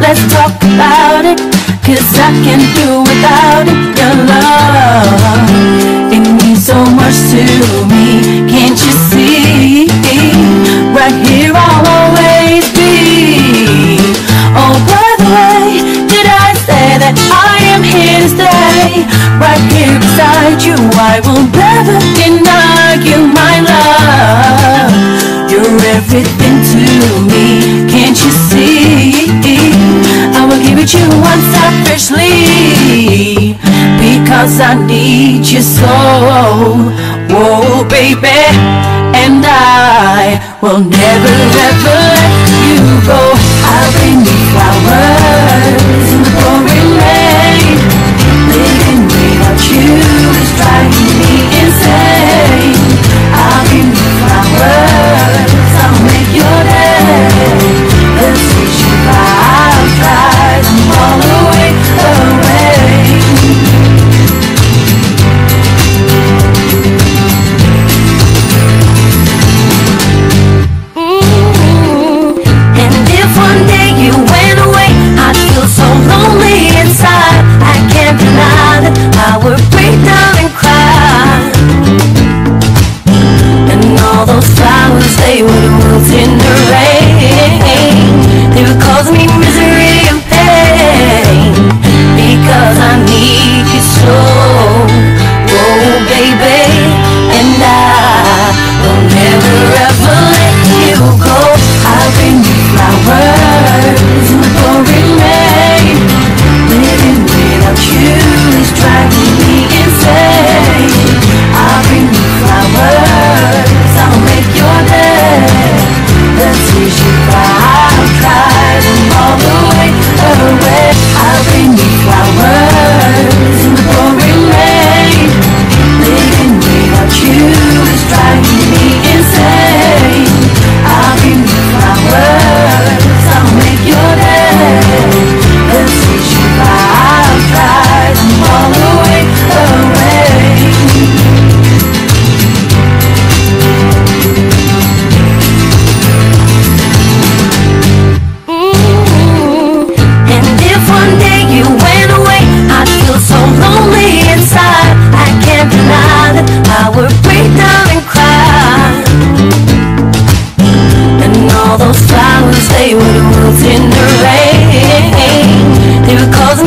let's talk about it. Cause I can't do without it. Your love, it means so much to me. Can't you see? Right here I'll always be. Oh, by the way, did I say that I am here to stay? Right here beside you, I will never deny you my love. You're everything to me, because I need you so. Whoa, baby, and I will never ever let you go. I'll bring you flowers coco. worlds in the rain. They were causing